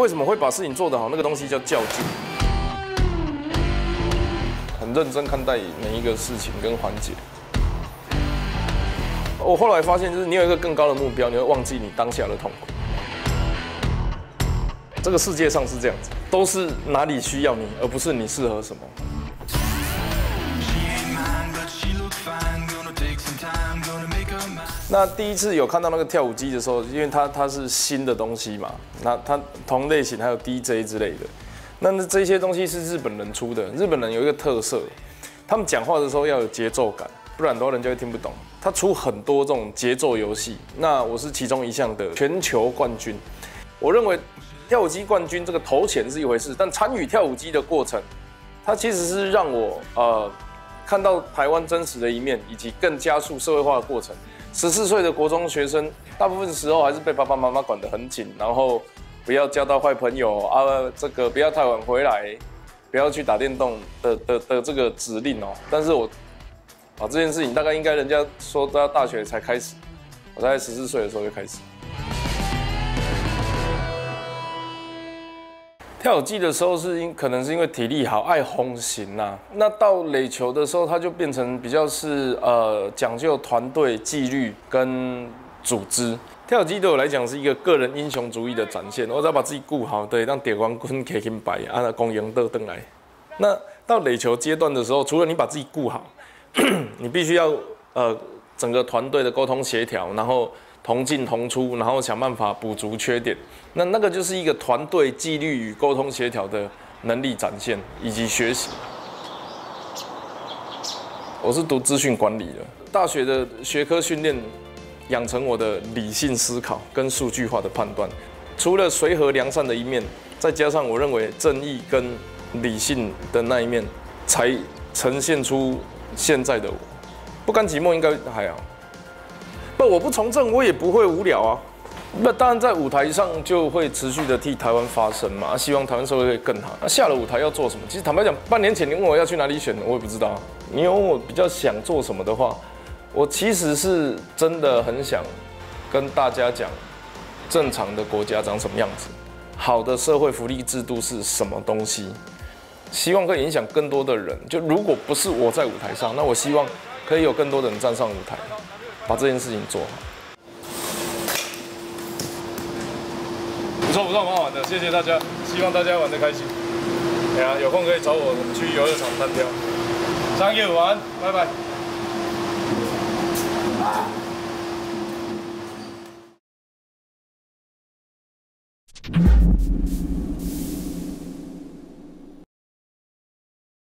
为什么会把事情做得好？那个东西叫较劲，很认真看待每一个事情跟环节。我后来发现，就是你有一个更高的目标，你会忘记你当下的痛苦。这个世界上是这样子，都是哪里需要你，而不是你适合什么。那第一次有看到那个跳舞机的时候，因为它它是新的东西嘛，那它同类型还有 DJ 之类的，那这些东西是日本人出的。日本人有一个特色，他们讲话的时候要有节奏感，不然很多人就会听不懂。他出很多这种节奏游戏，那我是其中一项的全球冠军。我认为跳舞机冠军这个头衔是一回事，但参与跳舞机的过程，它其实是让我呃看到台湾真实的一面，以及更加速社会化的过程。十四岁的国中学生，大部分时候还是被爸爸妈妈管得很紧，然后不要交到坏朋友啊，这个不要太晚回来，不要去打电动的的的这个指令哦。但是我啊这件事情大概应该人家说都要大学才开始，我在十四岁的时候就开始。跳舞机的时候是因可能是因为体力好，爱轰型呐。那到垒球的时候，它就变成比较是呃讲究团队纪律跟组织。跳舞机对我来讲是一个个人英雄主义的展现，我只要把自己顾好，对，让点光棍可以白，按照公赢得登来。那到垒球阶段的时候，除了你把自己顾好，你必须要呃整个团队的沟通协调，然后。同进同出，然后想办法补足缺点，那那个就是一个团队纪律与沟通协调的能力展现以及学习。我是读资讯管理的，大学的学科训练养成我的理性思考跟数据化的判断。除了随和良善的一面，再加上我认为正义跟理性的那一面，才呈现出现在的我。不甘寂寞应该还好。不，我不从政，我也不会无聊啊。那当然，在舞台上就会持续的替台湾发声嘛，希望台湾社会会更好。那下了舞台要做什么？其实坦白讲，半年前你问我要去哪里选，我也不知道。你问我比较想做什么的话，我其实是真的很想跟大家讲，正常的国家长什么样子，好的社会福利制度是什么东西，希望可以影响更多的人。就如果不是我在舞台上，那我希望可以有更多的人站上舞台。把这件事情做好，不错不错，蛮好玩的，谢谢大家，希望大家玩的开心。对啊，有空可以找我去游乐场单挑。张业玩，拜拜。